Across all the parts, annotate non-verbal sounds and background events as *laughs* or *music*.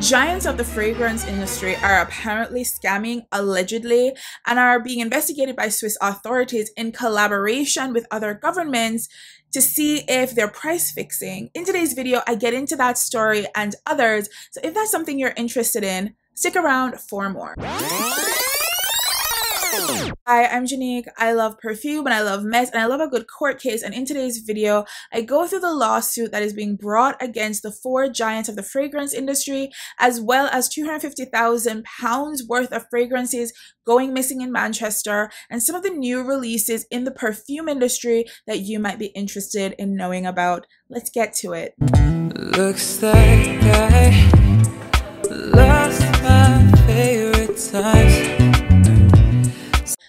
giants of the fragrance industry are apparently scamming allegedly and are being investigated by Swiss authorities in collaboration with other governments to see if they're price fixing. In today's video, I get into that story and others. So if that's something you're interested in, stick around for more. Hi, I'm Jeanique. I love perfume and I love mess and I love a good court case. And in today's video, I go through the lawsuit that is being brought against the four giants of the fragrance industry, as well as 250,000 pounds worth of fragrances going missing in Manchester and some of the new releases in the perfume industry that you might be interested in knowing about. Let's get to it. Looks like I lost my favorite times.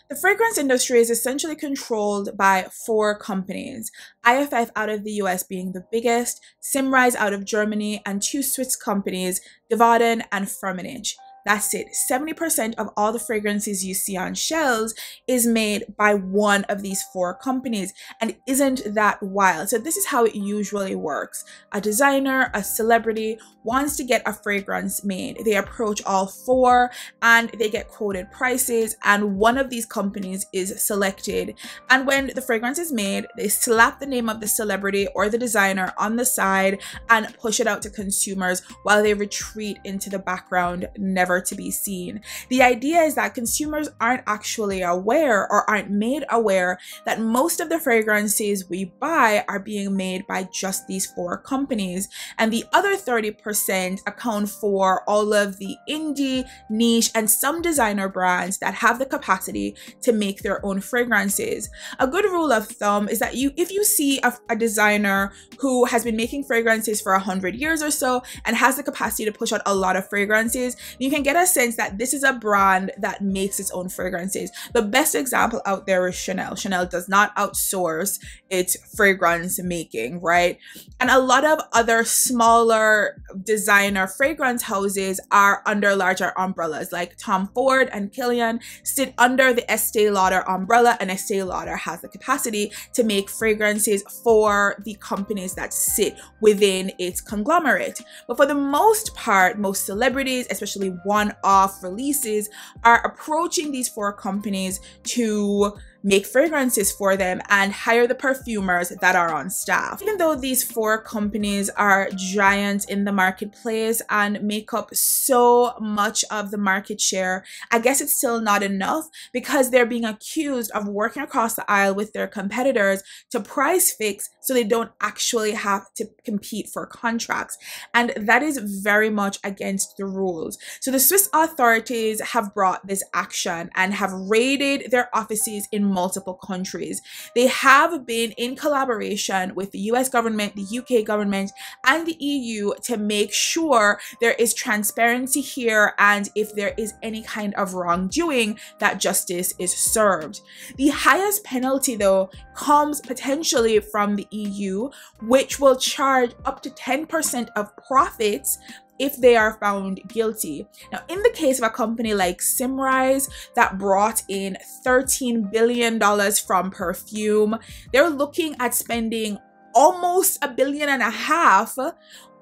The fragrance industry is essentially controlled by four companies. IFF out of the US being the biggest, Symrise out of Germany, and two Swiss companies, Givaudan and Firmenich. That's it. 70% of all the fragrances you see on shelves is made by one of these four companies. And isn't that wild? So this is how it usually works. A designer, a celebrity wants to get a fragrance made. They approach all four and they get quoted prices and one of these companies is selected. And when the fragrance is made, they slap the name of the celebrity or the designer on the side and push it out to consumers while they retreat into the background, never never to be seen. The idea is that consumers aren't actually aware or aren't made aware that most of the fragrances we buy are being made by just these four companies. And the other 30% account for all of the indie, niche, and some designer brands that have the capacity to make their own fragrances. A good rule of thumb is that you if you see a, a designer who has been making fragrances for a hundred years or so and has the capacity to push out a lot of fragrances, you can get a sense that this is a brand that makes its own fragrances. The best example out there is Chanel. Chanel does not outsource its fragrance making, right? And a lot of other smaller designer fragrance houses are under larger umbrellas, like Tom Ford and Kilian sit under the Estee Lauder umbrella, and Estee Lauder has the capacity to make fragrances for the companies that sit within its conglomerate. But for the most part, most celebrities, especially one-off releases are approaching these four companies to make fragrances for them, and hire the perfumers that are on staff. Even though these four companies are giants in the marketplace and make up so much of the market share, I guess it's still not enough because they're being accused of working across the aisle with their competitors to price fix so they don't actually have to compete for contracts. And that is very much against the rules. So the Swiss authorities have brought this action and have raided their offices in multiple countries. They have been in collaboration with the US government, the UK government, and the EU to make sure there is transparency here and if there is any kind of wrongdoing, that justice is served. The highest penalty, though, comes potentially from the EU, which will charge up to 10% of profits if they are found guilty. Now, in the case of a company like Symrise that brought in $13 billion from perfume, they're looking at spending almost a billion and a half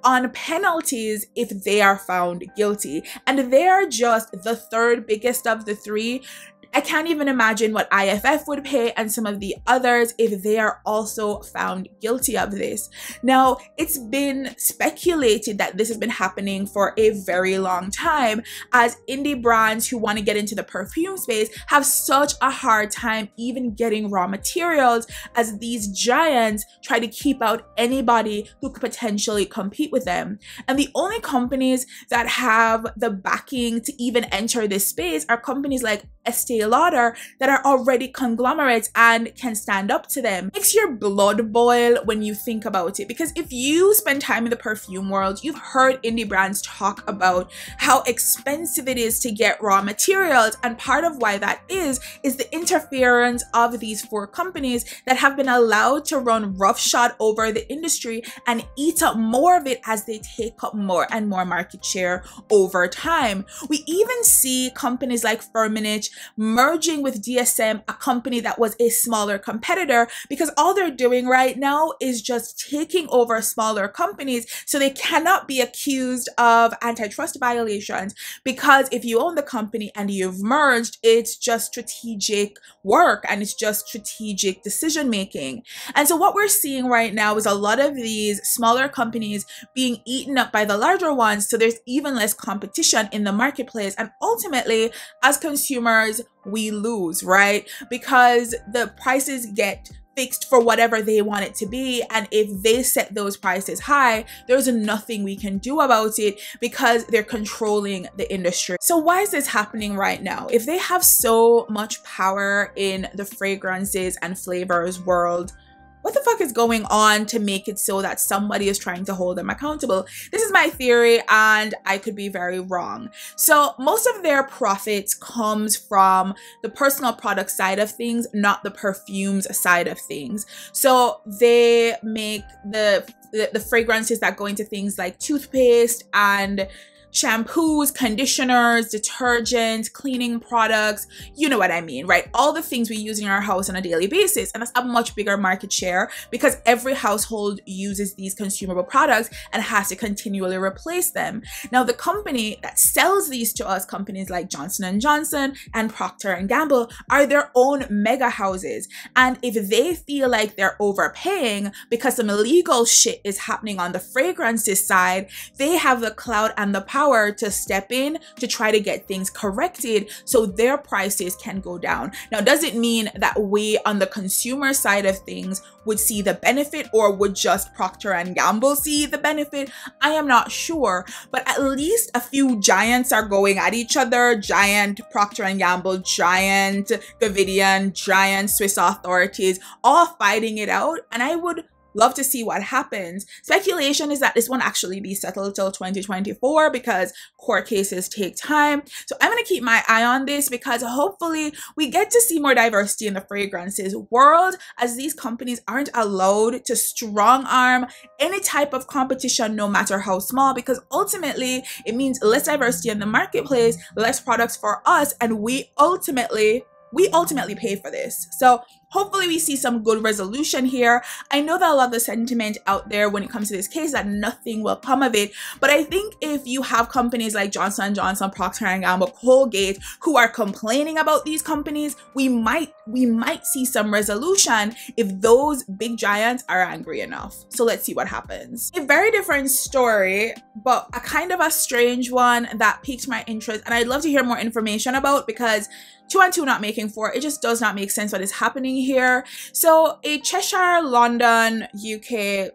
on penalties if they are found guilty. And they are just the third biggest of the three. I can't even imagine what IFF would pay and some of the others if they are also found guilty of this. Now, it's been speculated that this has been happening for a very long time as indie brands who want to get into the perfume space have such a hard time even getting raw materials as these giants try to keep out anybody who could potentially compete with them. And the only companies that have the backing to even enter this space are companies like Estee Lauder that are already conglomerates and can stand up to them. It makes your blood boil when you think about it because if you spend time in the perfume world, you've heard indie brands talk about how expensive it is to get raw materials and part of why that is is the interference of these four companies that have been allowed to run roughshod over the industry and eat up more of it as they take up more and more market share over time. We even see companies like Firmenich merging with DSM, a company that was a smaller competitor, because all they're doing right now is just taking over smaller companies so they cannot be accused of antitrust violations. Because if you own the company and you've merged, it's just strategic work and it's just strategic decision making. And so, what we're seeing right now is a lot of these smaller companies being eaten up by the larger ones. So, there's even less competition in the marketplace. And ultimately, as consumers, we lose, right? Because the prices get fixed for whatever they want it to be. And if they set those prices high, there's nothing we can do about it because they're controlling the industry. So, why is this happening right now? If they have so much power in the fragrances and flavors world, what the fuck is going on to make it so that somebody is trying to hold them accountable? This is my theory and I could be very wrong. So most of their profits comes from the personal product side of things, not the perfumes side of things. So they make the the, the fragrances that go into things like toothpaste and shampoos, conditioners, detergents, cleaning products, you know what I mean, right? All the things we use in our house on a daily basis. And that's a much bigger market share because every household uses these consumable products and has to continually replace them. Now, the company that sells these to us, companies like Johnson & Johnson and Procter & Gamble, are their own mega houses. And if they feel like they're overpaying because some illegal shit is happening on the fragrances side, they have the clout and the power power to step in to try to get things corrected so their prices can go down. Now, does it mean that we on the consumer side of things would see the benefit or would just Procter and Gamble see the benefit? I am not sure, but at least a few giants are going at each other. Giant Procter and Gamble, giant Givaudan, giant Swiss authorities, all fighting it out. And I would love to see what happens. Speculation is that this won't actually be settled till 2024 because court cases take time. So I'm going to keep my eye on this because hopefully we get to see more diversity in the fragrances world as these companies aren't allowed to strong arm any type of competition, no matter how small, because ultimately it means less diversity in the marketplace, less products for us, and we ultimately we ultimately pay for this. So hopefully we see some good resolution here. I know that a lot of the sentiment out there when it comes to this case that nothing will come of it, but I think if you have companies like Johnson Johnson, Procter Gamble, Colgate who are complaining about these companies, we might we might see some resolution if those big giants are angry enough. So let's see what happens. A very different story, but a kind of a strange one that piqued my interest and I'd love to hear more information about because two and two not making four. It just does not make sense what is happening here. So a Cheshire, London, UK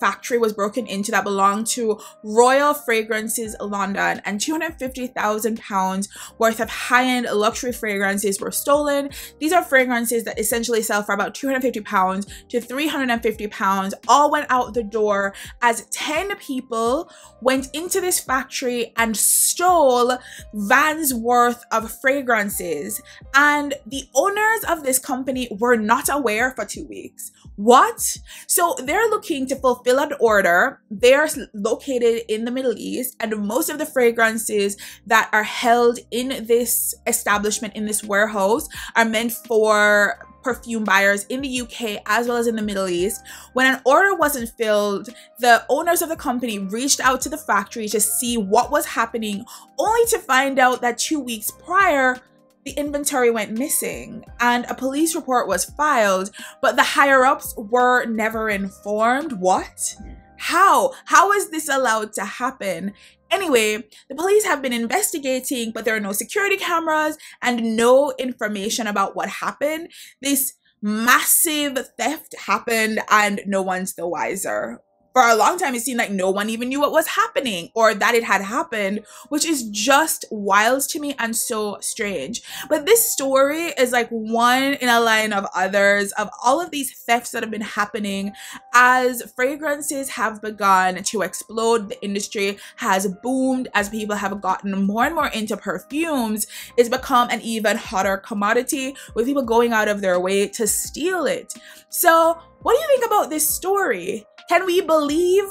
factory was broken into that belonged to Royal Fragrances London and 250,000 pounds worth of high-end luxury fragrances were stolen. These are fragrances that essentially sell for about 250 pounds to 350 pounds all went out the door as 10 people went into this factory and stole vans worth of fragrances and the owners of this company were not aware for two weeks. What? So they're looking to fulfill an order. They're located in the Middle East, and most of the fragrances that are held in this establishment, in this warehouse, are meant for perfume buyers in the UK as well as in the Middle East. When an order wasn't filled, the owners of the company reached out to the factory to see what was happening, only to find out that two weeks prior, the inventory went missing and a police report was filed, but the higher ups were never informed. What? How? How is this allowed to happen? Anyway, the police have been investigating, but there are no security cameras and no information about what happened. This massive theft happened and no one's the wiser for a long time it seemed like no one even knew what was happening or that it had happened which is just wild to me and so strange. But this story is like one in a line of others of all of these thefts that have been happening as fragrances have begun to explode. The industry has boomed as people have gotten more and more into perfumes. It's become an even hotter commodity with people going out of their way to steal it. So what do you think about this story can we believe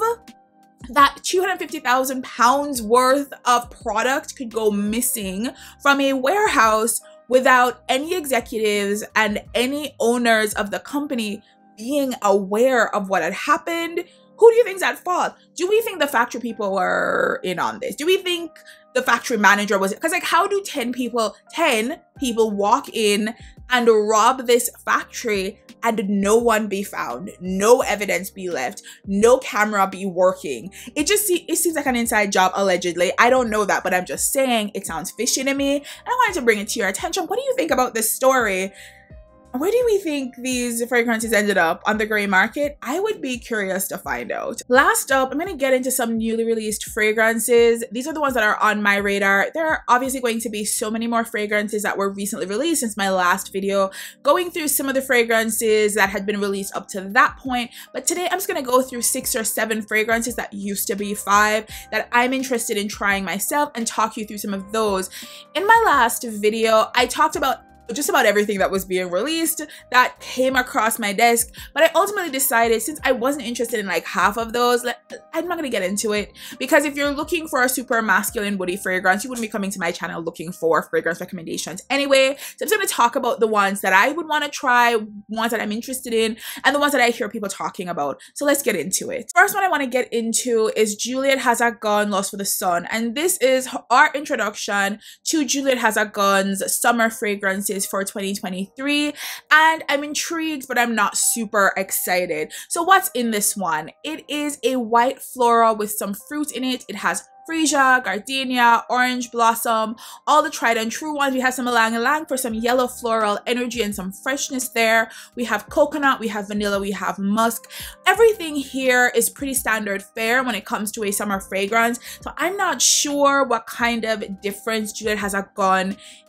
that 250,000 pounds worth of product could go missing from a warehouse without any executives and any owners of the company being aware of what had happened. Who do you think's at fault? Do we think the factory people were in on this? Do we think the factory manager was because like how do 10 people 10 people walk in and rob this factory and no one be found no evidence be left no camera be working. It just see, it seems like an inside job allegedly. I don't know that but i'm just saying it sounds fishy to me and i wanted to bring it to your attention. What do you think about this story where do we think these fragrances ended up on the gray market? I would be curious to find out. Last up, I'm going to get into some newly released fragrances. These are the ones that are on my radar. There are obviously going to be so many more fragrances that were recently released since my last video, going through some of the fragrances that had been released up to that point. But today I'm just going to go through six or seven fragrances that used to be five that I'm interested in trying myself and talk you through some of those. In my last video, I talked about just about everything that was being released that came across my desk. But i ultimately decided since i wasn't interested in like half of those i'm not gonna get into it. Because if you're looking for a super masculine woody fragrance you wouldn't be coming to my channel looking for fragrance recommendations. Anyway so i'm just gonna talk about the ones that i would want to try ones that i'm interested in and the ones that i hear people talking about. So let's get into it. First one i want to get into is Juliette has a gun Lust for the Sun. And this is our introduction to Juliette has a gun's summer fragrances for 2023 and I'm intrigued but I'm not super excited. So what's in this one? It is a white floral with some fruit in it. It has freesia, gardenia, orange blossom, all the tried and true ones. We have some ylang ylang for some yellow floral energy and some freshness there. We have coconut, we have vanilla, we have musk. Everything here is pretty standard fare when it comes to a summer fragrance. So I'm not sure what kind of difference Juliette has a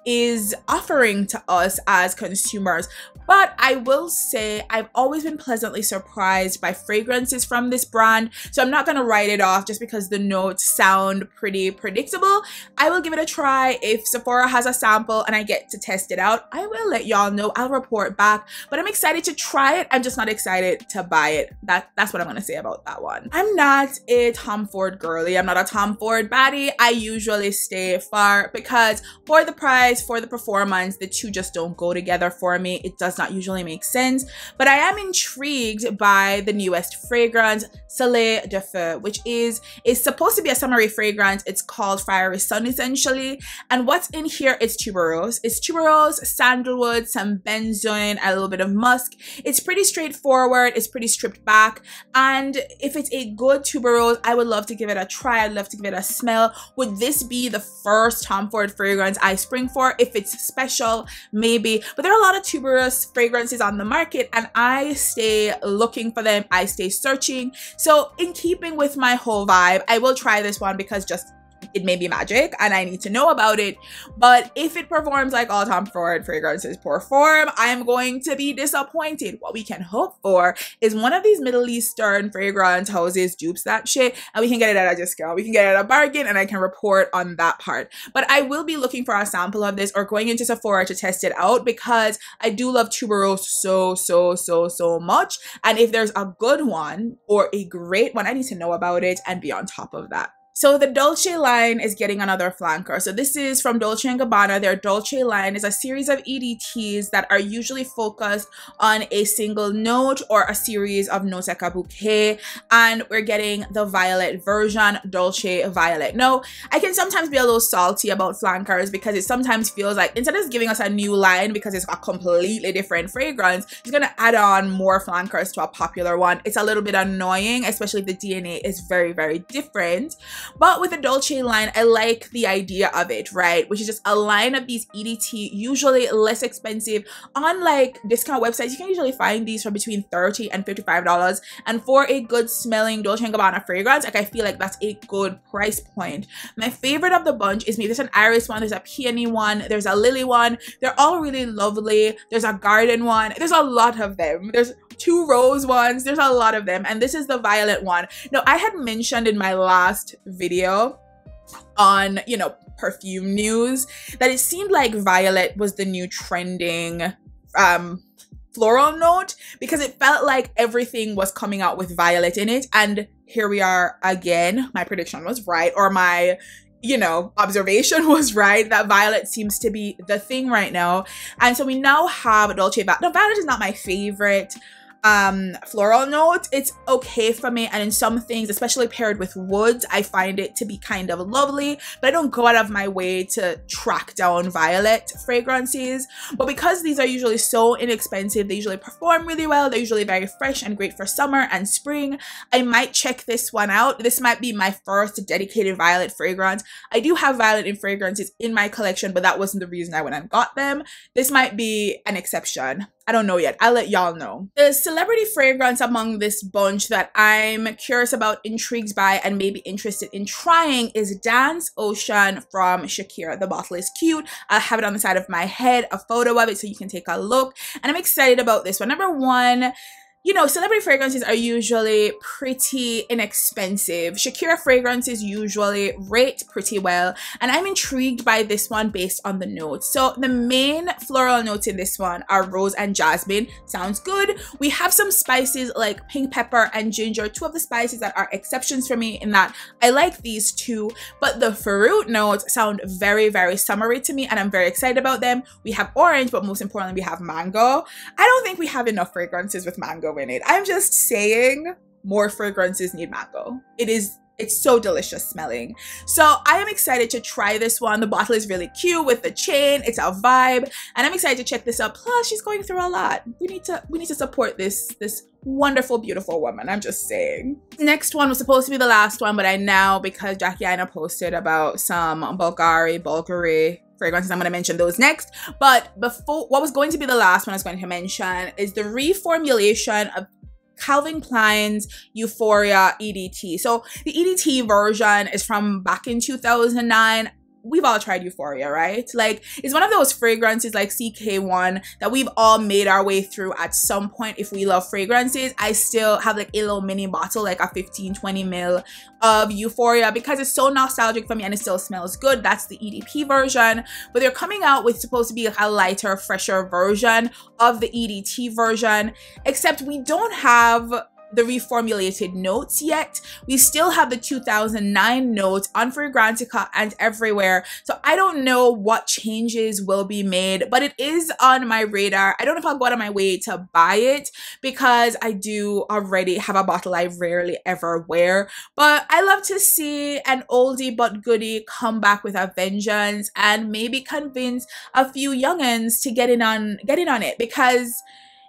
is offering to us as consumers. But I will say I've always been pleasantly surprised by fragrances from this brand. So I'm not going to write it off just because the notes sound pretty predictable. I will give it a try. If Sephora has a sample and I get to test it out, I will let y'all know. I'll report back. But I'm excited to try it. I'm just not excited to buy it. That, that's what I'm going to say about that one. I'm not a Tom Ford girly. I'm not a Tom Ford baddie. I usually stay far because for the price, for the performance, the two just don't go together for me. It does not usually make sense. But I am intrigued by the newest fragrance, Soleil de Feu, which is is supposed to be a summery fragrance. It's called Fiery Sun essentially. And what's in here is tuberose. It's tuberose, sandalwood, some benzoin, a little bit of musk. It's pretty straightforward. It's pretty stripped back. And if it's a good tuberose, I would love to give it a try. I'd love to give it a smell. Would this be the first Tom Ford fragrance I spring for? If it's special, maybe. But there are a lot of tuberose fragrances on the market and I stay looking for them. I stay searching. So in keeping with my whole vibe, I will try this one because just it may be magic and I need to know about it. But if it performs like all Tom Ford fragrances perform, I'm going to be disappointed. What we can hope for is one of these Middle Eastern fragrance houses dupes that shit and we can get it at a discount. We can get it at a bargain and I can report on that part. But I will be looking for a sample of this or going into Sephora to test it out because I do love tuberose so, so, so, so much. And if there's a good one or a great one, I need to know about it and be on top of that. So the Dolce line is getting another flanker. So this is from Dolce & Gabbana. Their Dolce line is a series of EDTs that are usually focused on a single note or a series of notes like a bouquet. And we're getting the violet version, Dolce Violet. No, I can sometimes be a little salty about flankers because it sometimes feels like instead of giving us a new line because it's a completely different fragrance, it's going to add on more flankers to a popular one. It's a little bit annoying, especially if the DNA is very, very different. But with the Dolce line, I like the idea of it, right? Which is just a line of these EDT, usually less expensive. On like discount websites, you can usually find these for between 30 and $55. And for a good smelling Dolce & Gabbana fragrance, like I feel like that's a good price point. My favorite of the bunch is maybe there's an iris one, there's a peony one, there's a lily one. They're all really lovely. There's a garden one. There's a lot of them. There's two rose ones. There's a lot of them. And this is the violet one. Now, I had mentioned in my last video on, you know, perfume news that it seemed like violet was the new trending um floral note because it felt like everything was coming out with violet in it and here we are again my prediction was right or my you know, observation *laughs* was right that violet seems to be the thing right now. And so we now have Dolce Violet. Now, violet is not my favorite um floral note it's okay for me. And in some things especially paired with woods i find it to be kind of lovely but i don't go out of my way to track down violet fragrances. But because these are usually so inexpensive they usually perform really well they're usually very fresh and great for summer and spring i might check this one out. This might be my first dedicated violet fragrance. I do have violet in fragrances in my collection but that wasn't the reason i went and got them. This might be an exception I don't know yet. I'll let y'all know. The celebrity fragrance among this bunch that I'm curious about, intrigued by, and maybe interested in trying is Dance Ocean from Shakira. The bottle is cute. I'll have it on the side of my head, a photo of it so you can take a look. And I'm excited about this one. Number one, you know, celebrity fragrances are usually pretty inexpensive. Shakira fragrances usually rate pretty well, and I'm intrigued by this one based on the notes. So the main floral notes in this one are rose and jasmine. Sounds good. We have some spices like pink pepper and ginger, two of the spices that are exceptions for me in that I like these two, but the fruit notes sound very, very summery to me, and I'm very excited about them. We have orange, but most importantly, we have mango. I don't think we have enough fragrances with mango I'm just saying more fragrances need mango. It is it's so delicious smelling. So I am excited to try this one. The bottle is really cute with the chain. It's a vibe. And I'm excited to check this out. Plus, she's going through a lot. We need to we need to support this this wonderful, beautiful woman. I'm just saying. Next one was supposed to be the last one, but I now, because Jackie Aina posted about some Bulgari, Bulgari fragrances. I'm going to mention those next. But before, what was going to be the last one I was going to mention is the reformulation of Calvin Klein's Euphoria EDT. So the EDT version is from back in 2009 we've all tried Euphoria, right? Like it's one of those fragrances like CK1 that we've all made our way through at some point if we love fragrances. I still have like a little mini bottle, like a 15, 20 mil of Euphoria because it's so nostalgic for me and it still smells good. That's the EDP version, but they're coming out with supposed to be like a lighter, fresher version of the EDT version, except we don't have the reformulated notes yet. We still have the 2009 notes on Fragrantica and everywhere. So I don't know what changes will be made, but it is on my radar. I don't know if I'll go out of my way to buy it because I do already have a bottle I rarely ever wear. But I love to see an oldie but goodie come back with a vengeance and maybe convince a few youngins to get in on get in on it because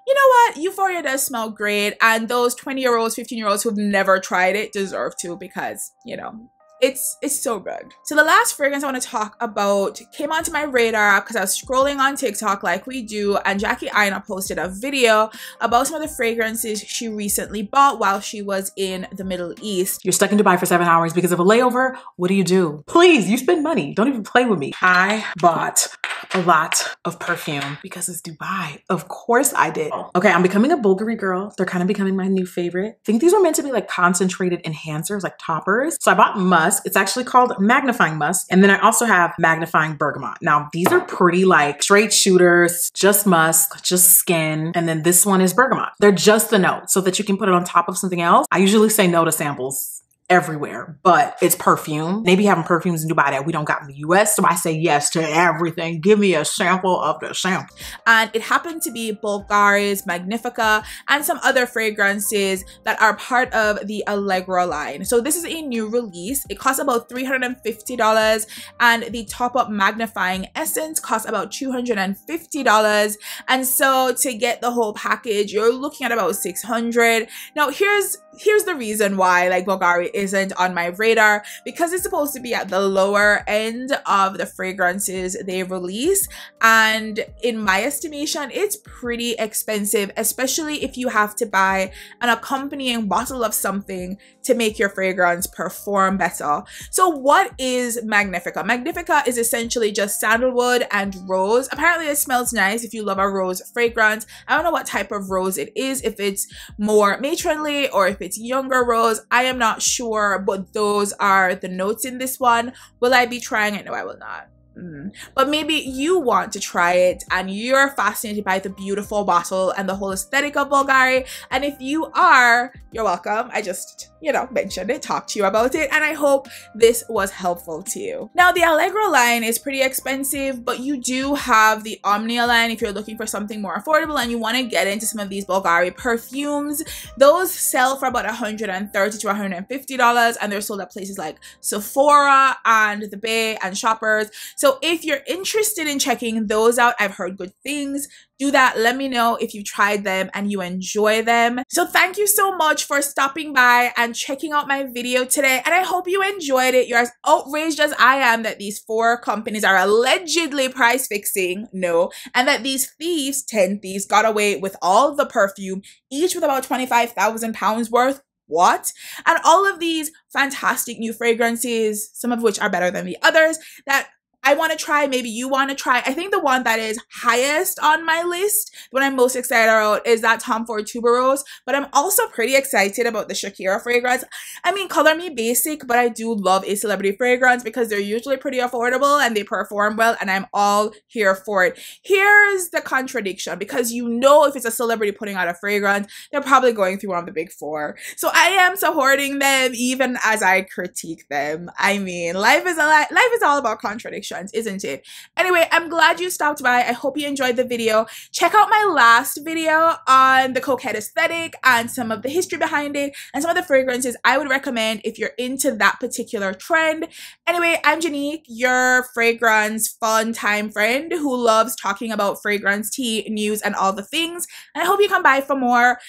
you know what? Euphoria does smell great. And those 20 year olds, 15 year olds who've never tried it deserve to because, you know, it's it's so good. So the last fragrance I want to talk about came onto my radar because I was scrolling on TikTok like we do and Jackie Aina posted a video about some of the fragrances she recently bought while she was in the Middle East. You're stuck in Dubai for seven hours because of a layover. What do you do? Please, you spend money. Don't even play with me. I bought a lot of perfume because it's Dubai. Of course I did. Oh. Okay, I'm becoming a Bulgari girl. They're kind of becoming my new favorite. I think these were meant to be like concentrated enhancers, like toppers. So I bought Musk musk. It's actually called magnifying musk. And then I also have magnifying bergamot. Now, these are pretty like straight shooters, just musk, just skin. And then this one is bergamot. They're just the note so that you can put it on top of something else. I usually say no to samples everywhere, but it's perfume. Maybe having perfumes in Dubai that we don't got in the US. So I say yes to everything. Give me a sample of the sample. And it happened to be Bulgari's Magnifica and some other fragrances that are part of the Allegro line. So this is a new release. It costs about $350 and the top up magnifying essence costs about $250. And so to get the whole package, you're looking at about 600. Now here's here's the reason why like Bulgari isn't on my radar because it's supposed to be at the lower end of the fragrances they release and in my estimation it's pretty expensive especially if you have to buy an accompanying bottle of something to make your fragrance perform better. So what is Magnifica? Magnifica is essentially just sandalwood and rose. Apparently it smells nice if you love a rose fragrance. I don't know what type of rose it is, if it's more matronly or if it's younger rose. I am not sure, but those are the notes in this one. Will I be trying it? No, I will not. Mm. But maybe you want to try it and you're fascinated by the beautiful bottle and the whole aesthetic of Bulgari. And if you are, you're welcome. I just, you know, mentioned it, talked to you about it, and I hope this was helpful to you. Now, the Allegro line is pretty expensive, but you do have the Omnia line if you're looking for something more affordable and you want to get into some of these Bulgari perfumes. Those sell for about 130 to 150 dollars and they're sold at places like Sephora and The Bay and Shoppers. So if you're interested in checking those out, I've heard good things. Do that. Let me know if you tried them and you enjoy them. So thank you so much for stopping by and checking out my video today. And I hope you enjoyed it. You're as outraged as I am that these four companies are allegedly price fixing. No. And that these thieves, 10 thieves, got away with all the perfume, each with about 25,000 pounds worth what? And all of these fantastic new fragrances, some of which are better than the others, that I want to try, maybe you want to try. I think the one that is highest on my list, what I'm most excited about, is that Tom Ford Tuberose. But I'm also pretty excited about the Shakira fragrance. I mean, color me basic, but I do love a celebrity fragrance because they're usually pretty affordable and they perform well, and I'm all here for it. Here's the contradiction because you know if it's a celebrity putting out a fragrance, they're probably going through one of the big four. So I am supporting them even as I critique them. I mean, life is a life is all about contradiction isn't it? Anyway, I'm glad you stopped by. I hope you enjoyed the video. Check out my last video on the coquette aesthetic and some of the history behind it and some of the fragrances I would recommend if you're into that particular trend. Anyway, I'm Jeanique, your fragrance fun time friend who loves talking about fragrance, tea, news, and all the things. And I hope you come by for more.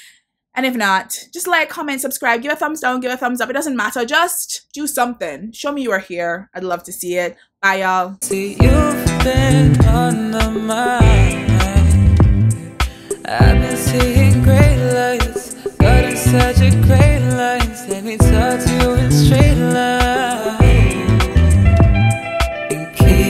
And if not, just like, comment, subscribe, give a thumbs down, give a thumbs up. It doesn't matter. Just do something. Show me you are here. I'd love to see it. Bye, y'all. See, you've been mind. I've been seeing great lights, such a great light. Let me talk to you in straight.